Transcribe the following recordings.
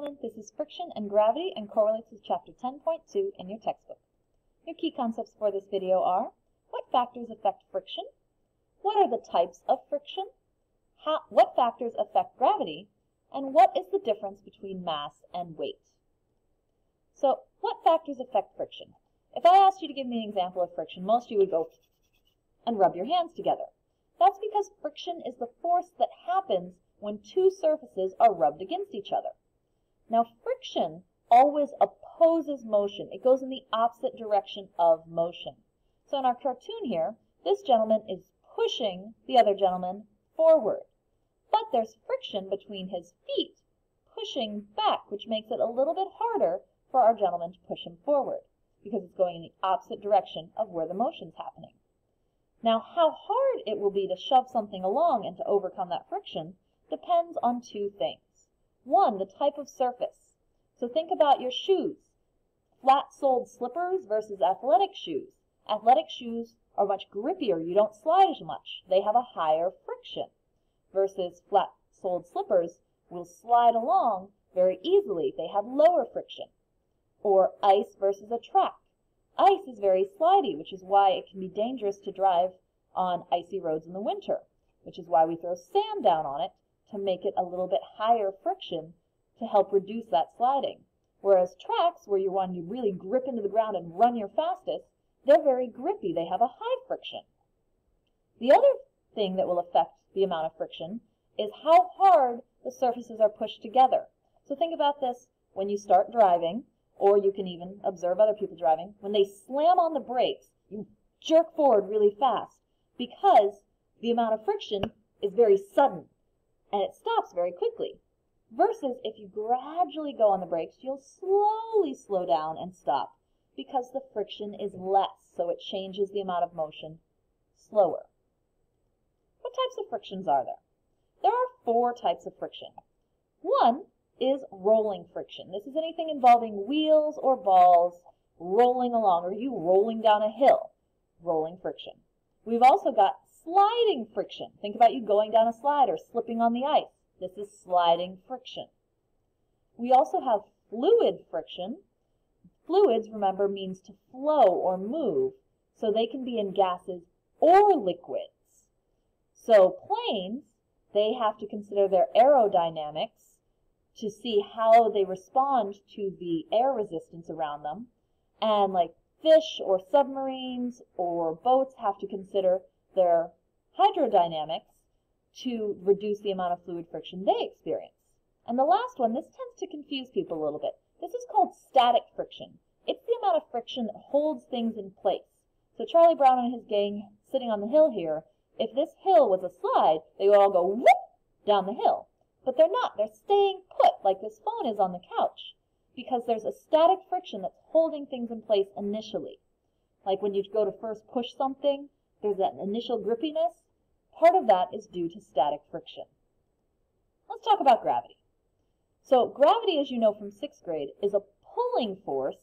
This is friction and gravity and correlates with chapter 10.2 in your textbook. Your key concepts for this video are, what factors affect friction? What are the types of friction? How, what factors affect gravity? And what is the difference between mass and weight? So, what factors affect friction? If I asked you to give me an example of friction, most of you would go and rub your hands together. That's because friction is the force that happens when two surfaces are rubbed against each other. Now friction always opposes motion. It goes in the opposite direction of motion. So in our cartoon here, this gentleman is pushing the other gentleman forward. But there's friction between his feet pushing back, which makes it a little bit harder for our gentleman to push him forward because it's going in the opposite direction of where the motion's happening. Now, how hard it will be to shove something along and to overcome that friction depends on two things. One, the type of surface. So think about your shoes. Flat-soled slippers versus athletic shoes. Athletic shoes are much grippier. You don't slide as much. They have a higher friction. Versus flat-soled slippers will slide along very easily. They have lower friction. Or ice versus a track. Ice is very slidey, which is why it can be dangerous to drive on icy roads in the winter, which is why we throw sand down on it to make it a little bit higher friction to help reduce that sliding. Whereas tracks, where you want to really grip into the ground and run your fastest, they're very grippy. They have a high friction. The other thing that will affect the amount of friction is how hard the surfaces are pushed together. So think about this when you start driving, or you can even observe other people driving. When they slam on the brakes, you jerk forward really fast because the amount of friction is very sudden and it stops very quickly. Versus if you gradually go on the brakes, you'll slowly slow down and stop because the friction is less, so it changes the amount of motion slower. What types of frictions are there? There are four types of friction. One is rolling friction. This is anything involving wheels or balls rolling along, or you rolling down a hill, rolling friction. We've also got sliding friction. Think about you going down a slide or slipping on the ice. This is sliding friction. We also have fluid friction. Fluids, remember, means to flow or move, so they can be in gases or liquids. So planes, they have to consider their aerodynamics to see how they respond to the air resistance around them. And like fish or submarines or boats have to consider their hydrodynamics to reduce the amount of fluid friction they experience. And the last one, this tends to confuse people a little bit. This is called static friction. It's the amount of friction that holds things in place. So Charlie Brown and his gang sitting on the hill here, if this hill was a slide, they would all go whoop down the hill. But they're not. They're staying put like this phone is on the couch because there's a static friction that's holding things in place initially. Like when you go to first push something, there's that initial grippiness. Part of that is due to static friction. Let's talk about gravity. So gravity, as you know from sixth grade, is a pulling force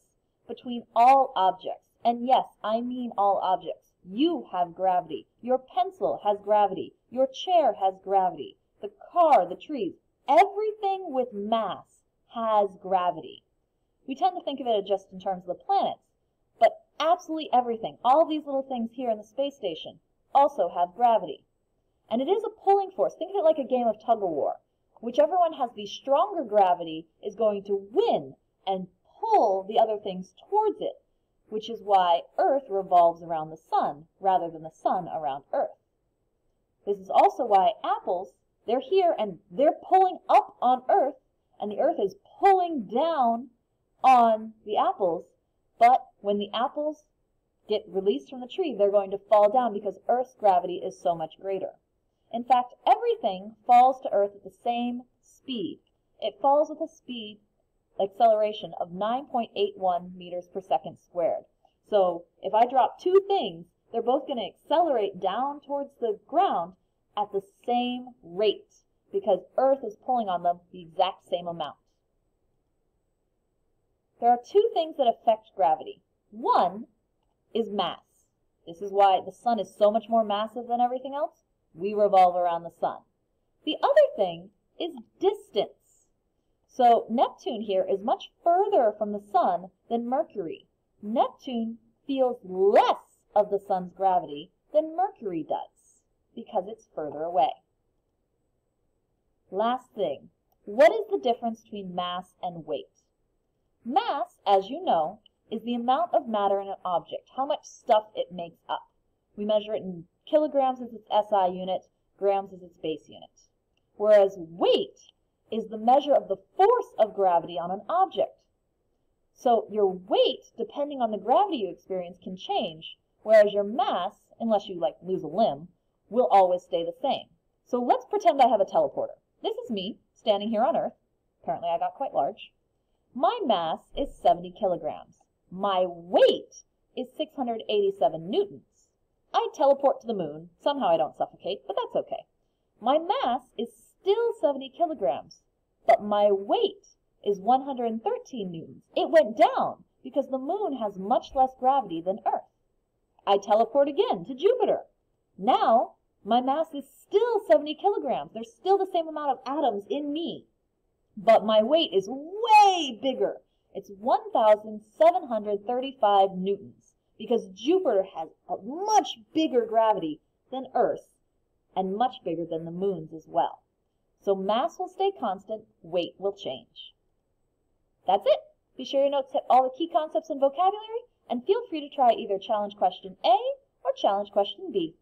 between all objects. And yes, I mean all objects. You have gravity. Your pencil has gravity. Your chair has gravity. The car, the trees, everything with mass has gravity. We tend to think of it just in terms of the planets, absolutely everything, all these little things here in the space station, also have gravity. And it is a pulling force. Think of it like a game of tug of war. Whichever one has the stronger gravity is going to win and pull the other things towards it, which is why Earth revolves around the sun rather than the sun around Earth. This is also why apples, they're here and they're pulling up on Earth, and the Earth is pulling down on the apples but when the apples get released from the tree, they're going to fall down because Earth's gravity is so much greater. In fact, everything falls to Earth at the same speed. It falls with a speed acceleration of 9.81 meters per second squared. So if I drop two things, they're both going to accelerate down towards the ground at the same rate because Earth is pulling on them the exact same amount. There are two things that affect gravity. One is mass. This is why the sun is so much more massive than everything else. We revolve around the sun. The other thing is distance. So Neptune here is much further from the sun than Mercury. Neptune feels less of the sun's gravity than Mercury does because it's further away. Last thing, what is the difference between mass and weight? Mass, as you know, is the amount of matter in an object, how much stuff it makes up. We measure it in kilograms as its SI unit, grams as its base unit. Whereas weight is the measure of the force of gravity on an object. So your weight, depending on the gravity you experience, can change, whereas your mass, unless you like lose a limb, will always stay the same. So let's pretend I have a teleporter. This is me, standing here on Earth. Apparently I got quite large. My mass is 70 kilograms. My weight is 687 newtons. I teleport to the moon. Somehow I don't suffocate, but that's okay. My mass is still 70 kilograms, but my weight is 113 newtons. It went down because the moon has much less gravity than Earth. I teleport again to Jupiter. Now my mass is still 70 kilograms. There's still the same amount of atoms in me, but my weight is way bigger. It's 1,735 newtons because Jupiter has a much bigger gravity than Earth and much bigger than the moon's as well. So mass will stay constant, weight will change. That's it. Be sure your notes hit all the key concepts and vocabulary, and feel free to try either challenge question A or challenge question B.